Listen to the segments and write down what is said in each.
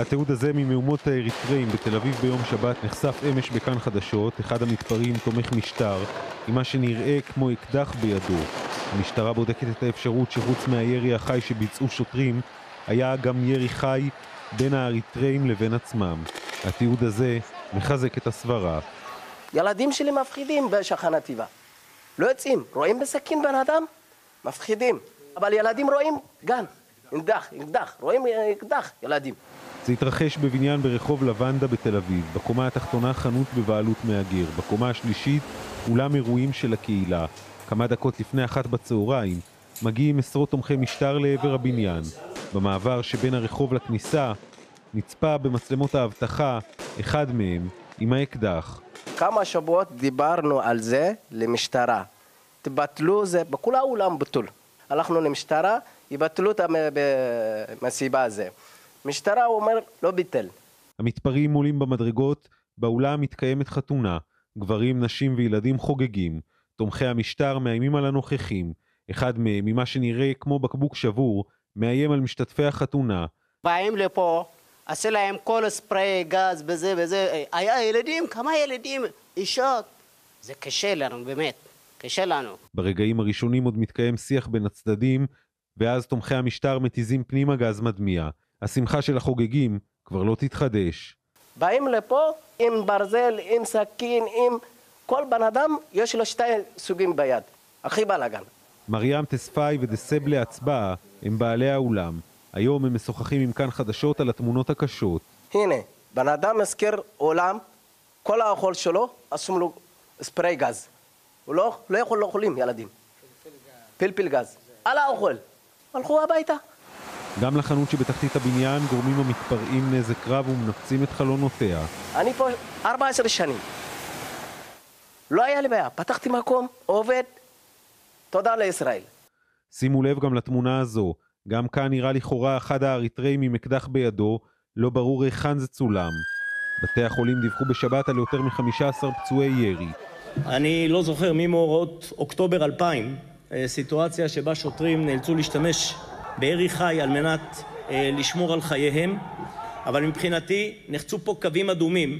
התיעוד הזה ממהומות האריתראים בתל אביב ביום שבת נחשף אמש בכאן חדשות, אחד המתפרעים תומך משטר, עם מה שנראה כמו אקדח בידו. המשטרה בודקת את האפשרות שחוץ מהירי החי שביצעו שוטרים, היה גם ירי חי בין האריתראים לבין עצמם. התיעוד הזה מחזק את הסברה. ילדים שלי מפחידים בשחר נתיבה. לא יוצאים, רואים בסכין בן אדם? מפחידים. אבל ילדים רואים גן, אקדח, אקדח, רואים אקדח, ילדים. זה התרחש בבניין ברחוב לבנדה בתל אביב. בקומה התחתונה חנות בבעלות מהגר. בקומה השלישית אולם אירועים של הקהילה. כמה דקות לפני אחת בצהריים מגיעים עשרות תומכי משטר לעבר הבניין. במעבר שבין הרחוב לכניסה נצפה במצלמות האבטחה אחד מהם עם האקדח. כמה שבועות דיברנו על זה למשטרה. תבטלו זה, בכל האולם בטול. הלכנו למשטרה, יבטלו את המסיבה הזה. משטרה, הוא אומר, לא ביטל. המתפרעים עולים במדרגות, באולם מתקיימת חתונה. גברים, נשים וילדים חוגגים. תומכי המשטר מאיימים על הנוכחים. אחד מהם, ממה שנראה כמו בקבוק שבור, מאיים על משתתפי החתונה. באים לפה, עשה להם כל ספרי גז בזה וזה. היה ילדים, כמה ילדים, אישות. זה קשה לנו, באמת. קשה לנו. ברגעים הראשונים עוד מתקיים שיח בין הצדדים, ואז תומכי המשטר מתיזים פנימה גז מדמיע. השמחה של החוגגים כבר לא תתחדש. באים לפה עם ברזל, עם סכין, עם... כל בן אדם יש לו שתי סוגים ביד. הכי בלאגן. מרים טספאי ודסבלה הצבעה הם בעלי האולם. היום הם משוחחים עם כאן חדשות על התמונות הקשות. הנה, בן אדם הזכיר עולם, כל האכול שלו, עשו לו ספרי גז. הוא לא, לא יכול לאכולים, ילדים. פלפל גז. על האוכל. הלכו הביתה. גם לחנות שבתחתית הבניין גורמים המתפרעים נזק רב ומנפצים את חלונותיה. אני פה 14 שנים. לא היה לי בעיה, פתחתי מקום, עובד, תודה לישראל. שימו לב גם לתמונה הזו, גם כאן נראה לכאורה אחד האריתראים עם אקדח בידו, לא ברור היכן זה צולם. בתי החולים דיווחו בשבת על יותר מ-15 פצועי ירי. אני לא זוכר ממאורעות אוקטובר 2000, סיטואציה שבה שוטרים נאלצו להשתמש בירי חי על מנת אה, לשמור על חייהם, אבל מבחינתי נחצו פה קווים אדומים.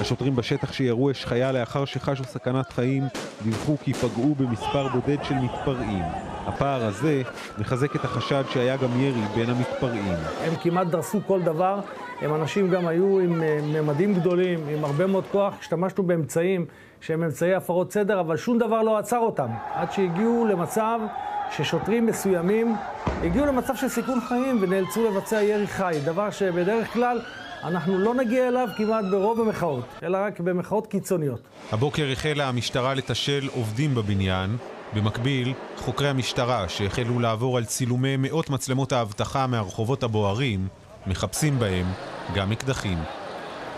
השוטרים בשטח שירו אש חיה לאחר שחשו סכנת חיים דיווחו כי פגעו במספר בודד של מתפרעים. הפער הזה מחזק את החשד שהיה גם ירי בין המתפרעים. הם כמעט דרסו כל דבר, הם אנשים גם היו עם ממדים גדולים, עם הרבה מאוד כוח, השתמשנו באמצעים שהם אמצעי הפרות סדר, אבל שום דבר לא עצר אותם, עד שהגיעו למצב ששוטרים מסוימים הגיעו למצב של סיכון חיים ונאלצו לבצע ירי חי, דבר שבדרך כלל אנחנו לא נגיע אליו כמעט ברוב המחאות, אלא רק במחאות קיצוניות. הבוקר החלה המשטרה לתשל עובדים בבניין. במקביל, חוקרי המשטרה, שהחלו לעבור על צילומי מאות מצלמות האבטחה מהרחובות הבוערים, מחפשים בהם גם אקדחים.